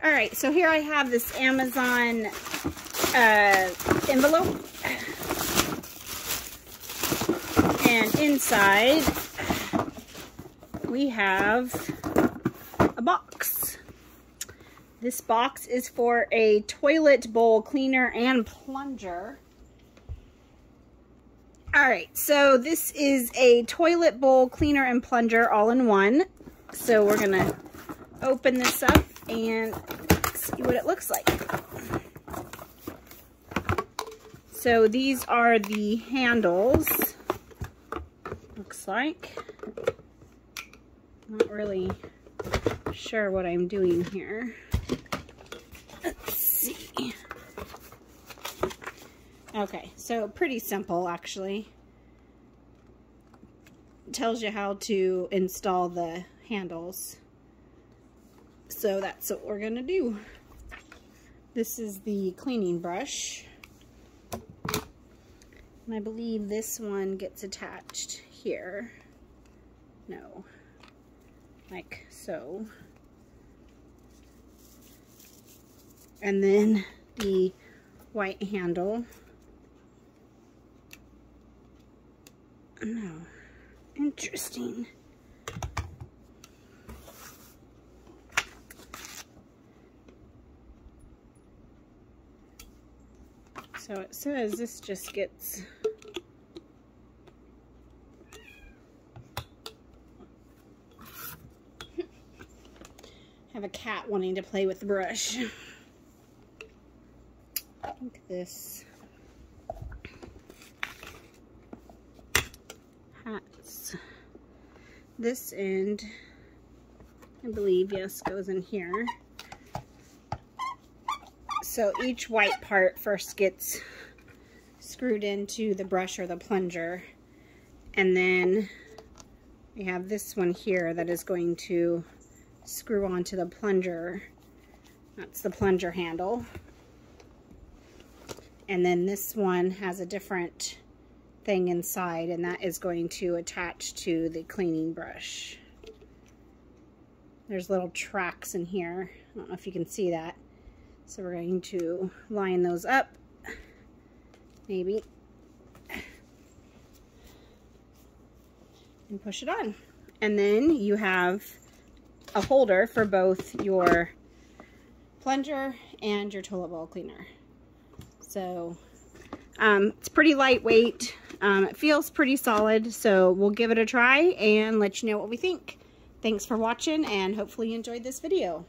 All right, so here I have this Amazon uh, envelope. And inside, we have a box. This box is for a toilet bowl cleaner and plunger. All right, so this is a toilet bowl cleaner and plunger all in one. So we're gonna open this up and see what it looks like. So these are the handles, looks like. Not really sure what I'm doing here. Let's see. Okay, so pretty simple actually. tells you how to install the handles. So that's what we're gonna do. This is the cleaning brush. And I believe this one gets attached here. No, like so. And then the white handle No. Interesting. So it says this just gets have a cat wanting to play with the brush. Look at this. hats. This end, I believe, yes, goes in here. So each white part first gets screwed into the brush or the plunger. And then we have this one here that is going to screw onto the plunger. That's the plunger handle. And then this one has a different thing inside and that is going to attach to the cleaning brush. There's little tracks in here. I don't know if you can see that. So we're going to line those up, maybe, and push it on. And then you have a holder for both your plunger and your toilet bowl cleaner. So um, it's pretty lightweight. Um, it feels pretty solid, so we'll give it a try and let you know what we think. Thanks for watching and hopefully you enjoyed this video.